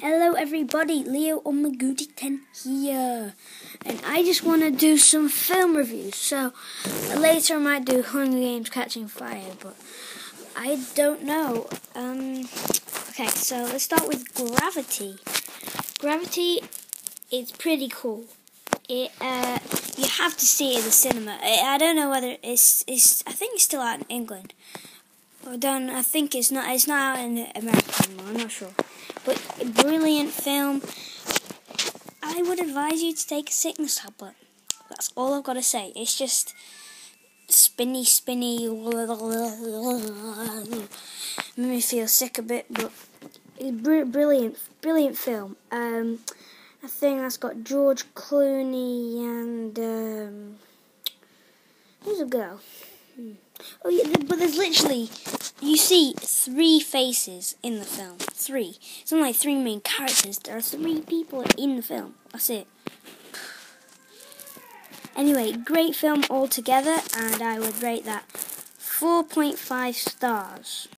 Hello everybody, Leo on Omaguti 10 here. And I just want to do some film reviews. So later I might do Hunger Games Catching Fire, but I don't know. Um, okay, so let's start with Gravity. Gravity is pretty cool. It uh, you have to see it in the cinema. I, I don't know whether it's it's I think it's still out in England. I don't. I think it's not. It's not out in America anymore. I'm not sure. But a brilliant film. I would advise you to take a sickness tablet. That's all I've got to say. It's just spinny, spinny. Made me feel sick a bit, but brilliant, brilliant film. Um, I think that's got George Clooney and um, who's a girl? Hmm. Oh yeah, but there's literally you see three faces in the film. Three. It's only like three main characters. There are three people in the film. That's it. Anyway, great film altogether, and I would rate that 4.5 stars.